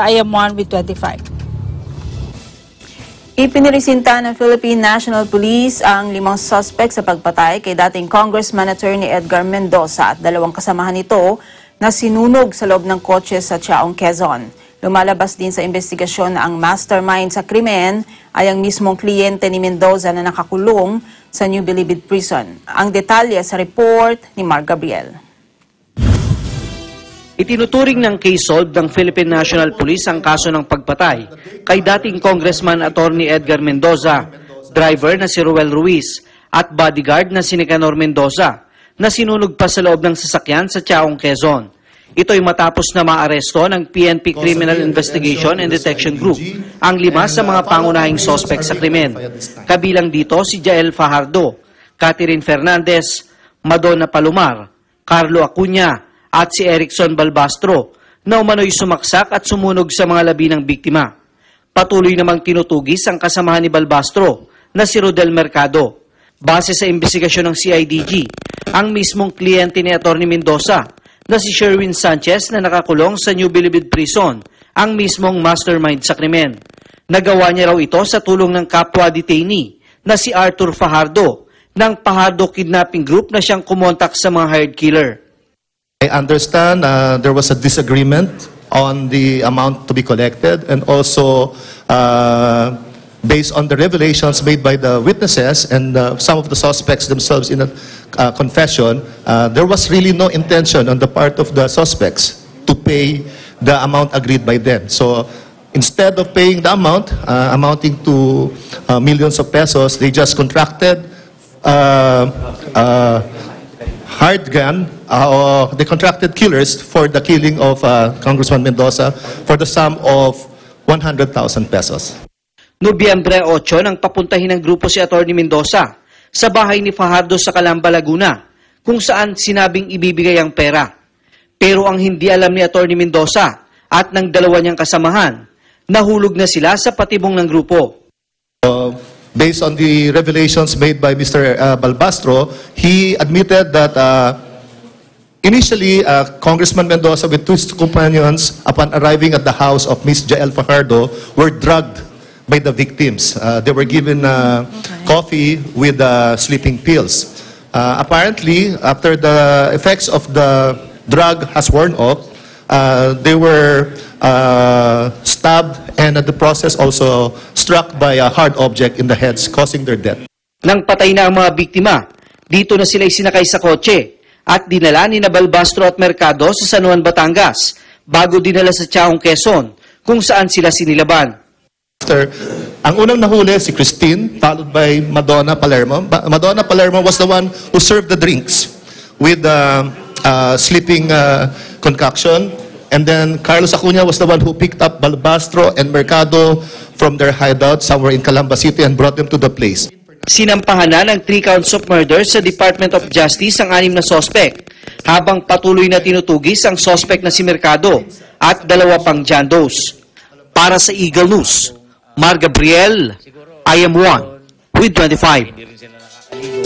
I am one with 25. Ipinirisinta ng Philippine National Police ang limang suspect sa pagpatay kay dating Congressman Attorney Edgar Mendoza at dalawang kasamahan nito na sinunog sa loob ng kotse sa Chaong, Quezon. Lumalabas din sa investigasyon na ang mastermind sa krimen ay ang mismong kliyente ni Mendoza na nakakulong sa New Bilibid Prison. Ang detalye sa report ni Mark Gabriel. Itinuturing ng case solved ng Philippine National Police ang kaso ng pagpatay kay dating Congressman Attorney Edgar Mendoza, driver na si Ruel Ruiz at bodyguard na si Nicanor Mendoza na sinunog pa sa loob ng sasakyan sa Chaong, Quezon. Ito'y matapos na maaresto ng PNP Criminal Investigation and Detection Group ang lima sa mga pangunahing sospek sa krimen. Kabilang dito si Jael Fajardo, Catherine Fernandez, Madonna Palomar, Carlo Acuña, at si Erickson Balbastro na umano'y sumaksak at sumunog sa mga labi ng biktima. Patuloy namang tinutugis ang kasamahan ni Balbastro na si Rodel Mercado. Base sa investigasyon ng CIDG, ang mismong kliyente ni Atty. Mendoza na si Sherwin Sanchez na nakakulong sa New Bilibid Prison ang mismong mastermind sa krimen. Nagawa niya raw ito sa tulong ng kapwa detainee na si Arthur Fajardo ng Fajardo Kidnapping Group na siyang kumontak sa mga hired killer. I understand uh, there was a disagreement on the amount to be collected and also uh, based on the revelations made by the witnesses and uh, some of the suspects themselves in a uh, confession, uh, there was really no intention on the part of the suspects to pay the amount agreed by them. So instead of paying the amount uh, amounting to uh, millions of pesos, they just contracted uh, uh, hired gun, uh, or they contracted killers for the killing of uh, Congressman Mendoza for the sum of 100,000 pesos. Nobyembre 8 nang papuntahin ng grupo si Atty. Mendoza sa bahay ni Fajardo sa Calamba, Laguna, kung saan sinabing ibibigay ang pera. Pero ang hindi alam ni Atty. Mendoza at ng dalawa niyang kasamahan, nahulog na sila sa patibong ng grupo. Uh, based on the revelations made by Mr. Uh, Balbastro, he admitted that uh, initially uh, Congressman Mendoza with two companions, upon arriving at the house of Miss Jael Fajardo, were drugged by the victims. Uh, they were given uh, coffee with uh, sleeping pills. Uh, apparently, after the effects of the drug has worn off, uh, they were uh, stabbed and at the process also struck by a hard object in the heads, causing their death. Nang patay na ang mga biktima, dito na sila isinakay sa kotse at dinala ni na Balbastro at Mercado sa San Juan, Batangas bago dinala sa Chaong, Quezon kung saan sila sinilaban. After, ang unang nahuli si Christine, followed by Madonna Palermo. Madonna Palermo was the one who served the drinks with uh, uh, sleeping uh, concoction. And then Carlos Acuña was the one who picked up Balbastro and Mercado from their hideout somewhere in Calamba City and brought them to the place. Sinampahan na ng three counts of murder sa Department of Justice ang anim na sospek, habang patuloy na tinutugis ang sospek na si Mercado at dalawa pang John Does. Para sa Eagle News, Mar Gabriel, I am one with 25.